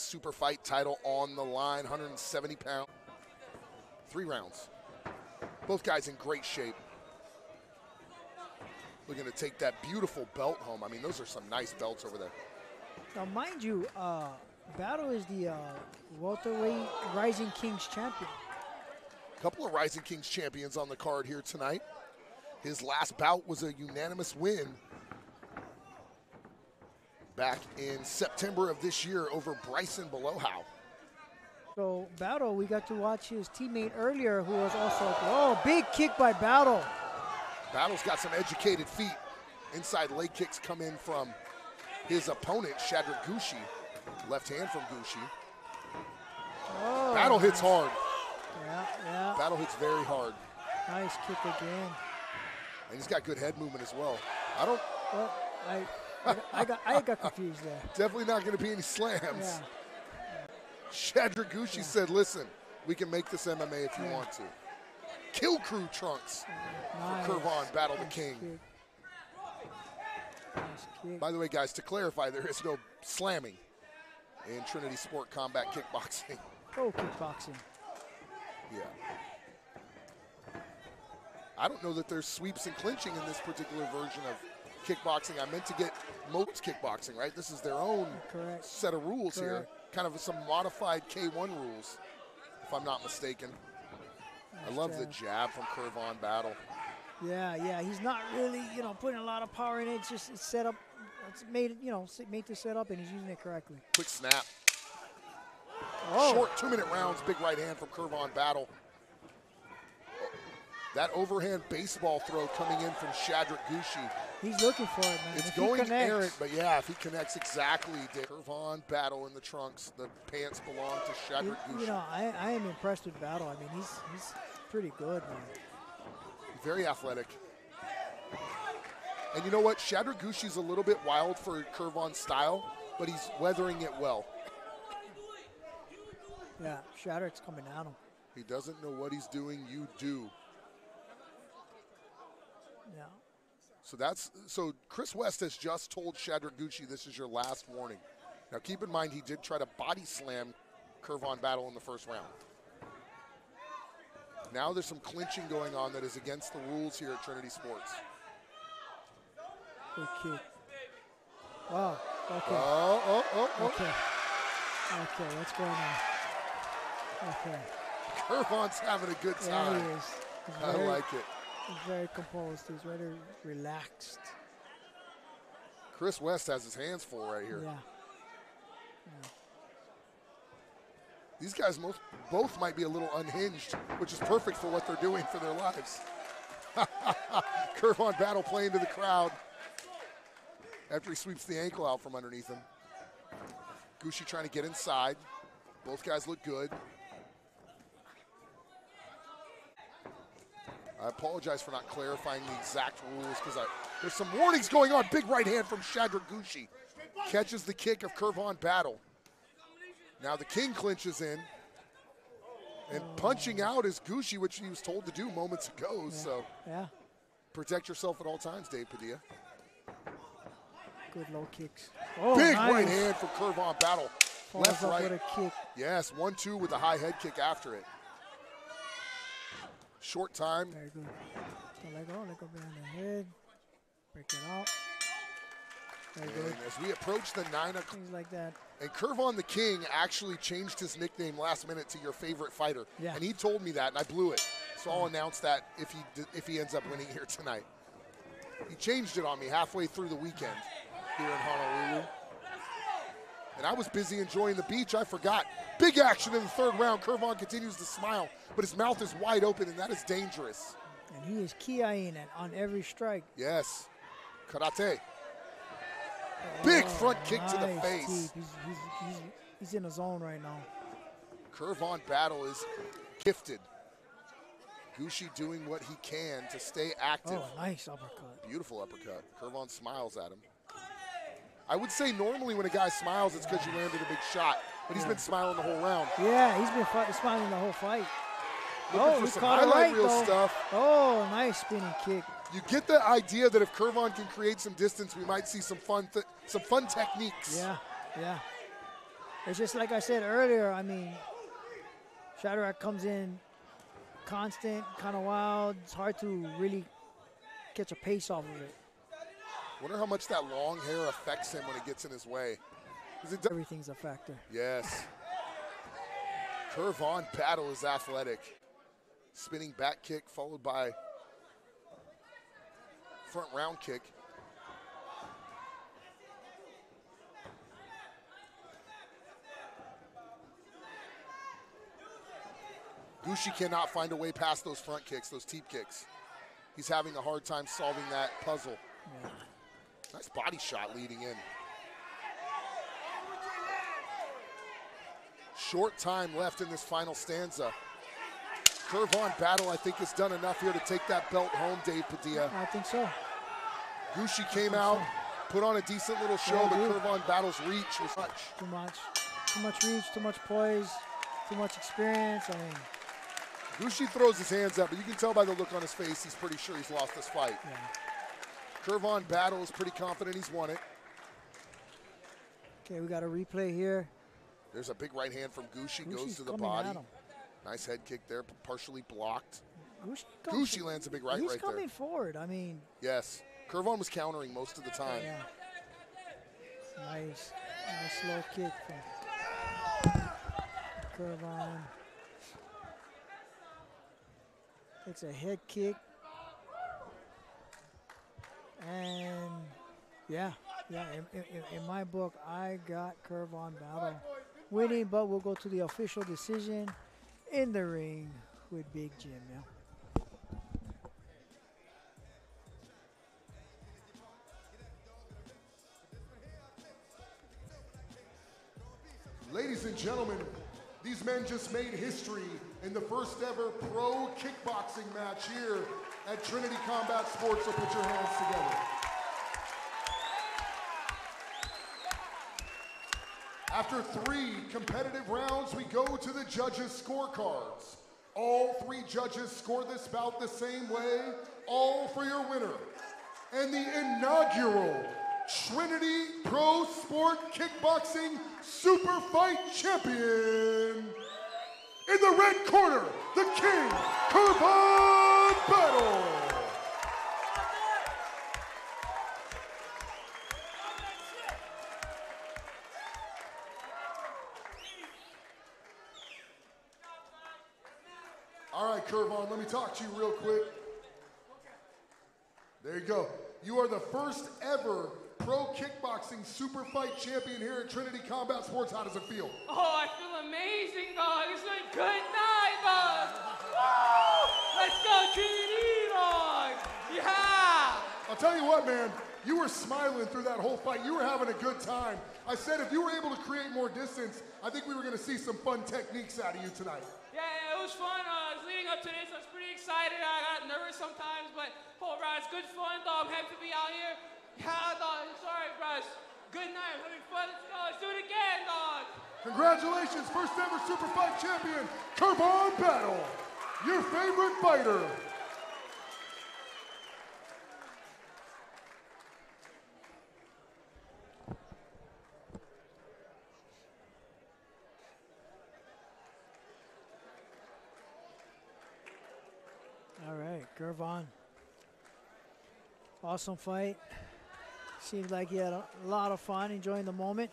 super fight title on the line, 170 pounds. Three rounds. Both guys in great shape. Looking to take that beautiful belt home. I mean, those are some nice belts over there. Now, mind you, uh, Battle is the uh, welterweight Rising Kings champion. A couple of Rising Kings champions on the card here tonight. His last bout was a unanimous win back in September of this year over Bryson Belohow. So Battle, we got to watch his teammate earlier, who was also oh big kick by Battle. Battle's got some educated feet. Inside leg kicks come in from his opponent, Chadrack Gushi. Left hand from Gushi. Oh, Battle hits hard. Yeah, yeah. Battle hits very hard. Nice kick again. And he's got good head movement as well. I don't. Well, I, I, got- I got, confused there. Definitely not going to be any slams. Yeah. Chadrack Gushi said, "Listen, we can make this MMA if you Yeah. want to." Kill Crew trunks Nice. for Kurvon, Battle the King. Nice. By the way, guys, to clarify, there is no slamming in Trinity Sport Combat Kickboxing. Pro oh, kickboxing. Yeah. I don't know that there's sweeps and clinching in this particular version of kickboxing. I meant to get Moats kickboxing, right? This is their own Correct. set of rules here, kind of some modified K1 rules, if I'm not mistaken. I love the jab from Kurvon Battle. Yeah, yeah. He's not really, you know, putting a lot of power in it. It's just it's set up. It's made, you know, made to set up, and he's using it correctly. Quick snap. Oh. Short two minute rounds, big right hand from Kurvon Battle. That overhand baseball throw coming in from Chadrack Gushi. He's looking for it, man. It's If going errant, but yeah, if he connects exactly, Dick. Kurvon Battle in the trunks. The pants belong to You, Chadrack Gushi. you know, I, I am impressed with Battle. I mean, he's he's pretty good, man. Very athletic. And you know what? Chadrack Gushi's a little bit wild for Kurvon style, but he's weathering it well. Yeah, Chadrack's coming at him. He doesn't know what he's doing. You do. Yeah. So that's so Chris West has just told Chadrack Gushi this is your last warning. Now keep in mind he did try to body slam Kurvon Battle in the first round. Now there's some clinching going on that is against the rules here at Trinity Sports. Good kick. Wow. Okay. Oh, oh, oh, oh. Okay. Okay, what's going on? Okay. Kurvon's having a good time. he is. I like it. He's very composed. He's very relaxed. Chris West has his hands full right here. Yeah. These guys most, both might be a little unhinged, which is perfect for what they're doing for their lives. Kurvon Battle playing to the crowd after he sweeps the ankle out from underneath him. Gushi trying to get inside. Both guys look good. I apologize for not clarifying the exact rules because there's some warnings going on. Big right hand from Chadrack Gushi. Catches the kick of Kurvon Battle. Now the king clinches in. And punching out is Gushi, which he was told to do moments ago. So Yeah. protect yourself at all times, Dave Padilla. Good low kicks. Oh, Big nice. right hand from Kurvon Battle. Follows Left, right. with a kick. Yes, one, two with a high head kick after it. Short time. Very good. Don't let go. Let go behind the head. Break it out. Very good. As we approach the nine o'clock, Things like that. and Kurvon the King actually changed his nickname last minute to your favorite fighter. Yeah. And he told me that, and I blew it. So I'll announce that if he if he ends up winning here tonight. He changed it on me halfway through the weekend here in Honolulu. And I was busy enjoying the beach. I forgot. Big action in the third round. Kurvon continues to smile, but his mouth is wide open, and that is dangerous. And he is keying it on every strike. Yes. Karate. Oh, Big front kick to the face. He's, he's, he's, he's in a zone right now. Kurvon Battle is gifted. Gushi doing what he can to stay active. Oh, nice uppercut. Beautiful uppercut. Kurvon smiles at him. I would say normally when a guy smiles, it's because you landed a big shot, but he's been smiling the whole round. Yeah, he's been fight, smiling the whole fight. Looking oh, for some highlight right, reel though. stuff. Oh, nice spinning kick. You get the idea that if Kurvon can create some distance, we might see some fun, th- some fun techniques. Yeah, yeah. It's just like I said earlier. I mean, Chadrack comes in constant, kind of wild. It's hard to really catch a pace off of it. Wonder how much that long hair affects him when it gets in his way. it Everything's a factor. Yes. Curve on battle is athletic. Spinning back kick followed by front round kick. Gushi cannot find a way past those front kicks, those teep kicks. He's having a hard time solving that puzzle. Yeah. Nice body shot leading in. Short time left in this final stanza. Kurvon Battle, I think, has done enough here to take that belt home, Dave Padilla. I think so. Gushi came out, put on a decent little show, Yeah, but. Kurvon Battle's reach was much. Too much. Too much reach, too much poise, too much experience. I mean, Gushi throws his hands up, but you can tell by the look on his face, he's pretty sure he's lost this fight. yeah. Kurvon Battle is pretty confident he's won it. Okay, we got a replay here. There's a big right hand from Gushi, goes to the body. Nice head kick there, partially blocked. Gushi, Gushi lands a big right He's right there. coming forward. I mean, Yes. Kurvon was countering most of the time. yeah. Nice, nice slow kick from Kurvon. Takes a head kick. And yeah, yeah. In, in, in my book, I got Kurvon Battle winning, but we'll go to the official decision in the ring with Big Jim. Yeah. Ladies and gentlemen, these men just made history in the first ever pro kickboxing match here at Trinity Combat Sports, so put your hands together. After three competitive rounds, we go to the judges' scorecards. All three judges scored this bout the same way, all for your winner. And the inaugural Trinity Pro Sport Kickboxing Super Fight Champion. In the red corner, the King, Kurvon Battle. All right, Kurvon, let me talk to you real quick. There you go. You are the first ever pro kickboxing super fight champion here at Trinity Combat Sports. How does it feel? Oh, I feel amazing, dog. It's a good night, dog. Woo! Let's go, Trinity, dog. Yeah. I'll tell you what, man, you were smiling through that whole fight. You were having a good time. I said if you were able to create more distance, I think we were going to see some fun techniques out of you tonight. Yeah, it was fun. Uh, I was leading up to this. I was pretty excited. I got nervous sometimes, but oh, bro, it's good fun, dog. I'm happy to be out here. Yeah, dog. It's all right, bro. Good night. I'm having fun. Let's go. Let's do it again, dog. Congratulations, first ever super fight champion, Kurvon Battle. Your favorite fighter. All right, Kurvon. Awesome fight. Seems like he had a lot of fun, enjoying the moment.